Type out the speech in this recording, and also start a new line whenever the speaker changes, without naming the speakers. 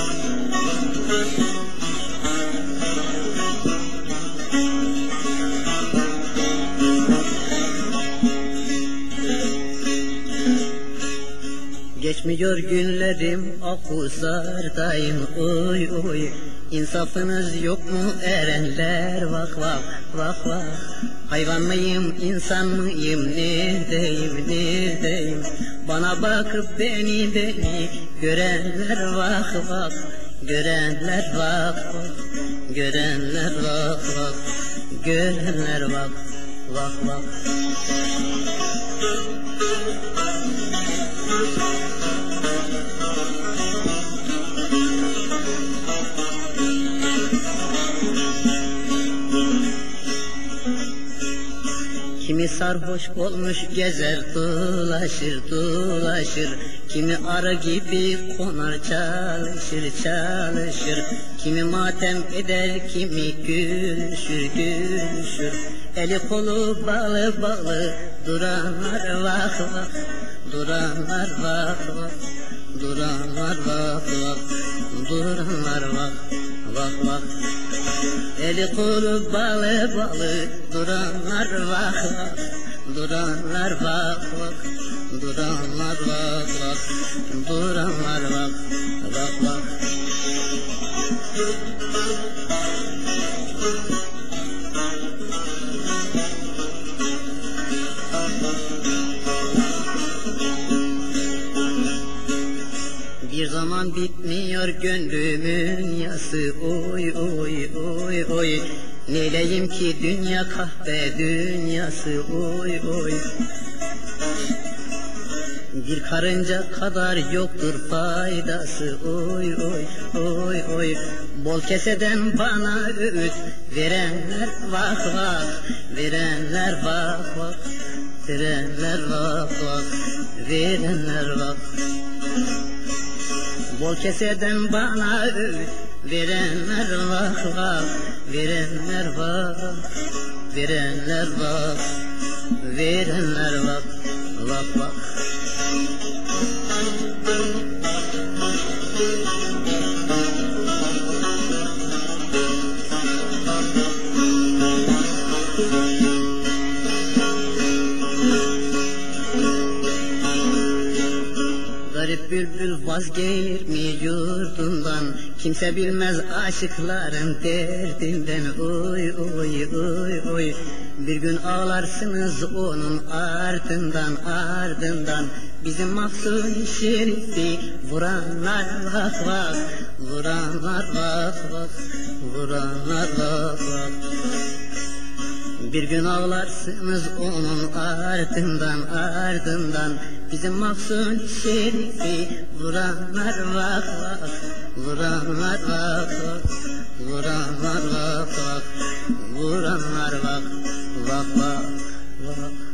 Thank you. Geçmiyor günlerim ahuzardayım oy oy. İnsafınız yok mu? Erenler vak vak vak vak Hayvan mıyım insan mıyım? Neredeyim neredeyim? Bana bakıp beni beni görenler vak vak Görenler vak vak Görenler vak vak Görenler vak vak vak Kimi sarhoş olmuş gezer dolaşır dolaşır. Kimi arı gibi konar çalışır çalışır. Kimi matem eder kimi gülüşür gülüşür. Eli kolu bağlı bağlı duranlar vak vak Duranlar vak vak Duranlar vak vak Duranlar vak vak vak Eli kolu bağlı bağlı duranlar vak vak Duranlar vak vak Duranlar vak vak Duranlar vak vak vak Bir zaman bitmiyor gönlümün yası. Oy oy oy oy. Neyleyim ki dünya kahve dünyası? Oy oy. Bir karınca kadar yoktur faydası. Oy oy oy oy. Bol keseden bana öğüt. Verenler vak vak Verenler vak vak Verenler vak vak Verenler vak Bol keseden bana Verenler vak vak Verenler vak Verenler vak Verenler vak Vak vak Garip bülbül vazgeçmiyor yurdundan Kimse bilmez aşıkların derdinden. Oy oy oy oy Bir gün ağlarsınız onun ardından ardından. Bizim mahzun şerifi vuranlar vak vak Vuranlar vak vak Vuranlar vak vak bir gün ağlarsınız onun ardından ardından. Bizim mahzun şerifi vuranlar vak vak Vuranlar vak vak Vuranlar vak vak Vuranlar vak vak vak vak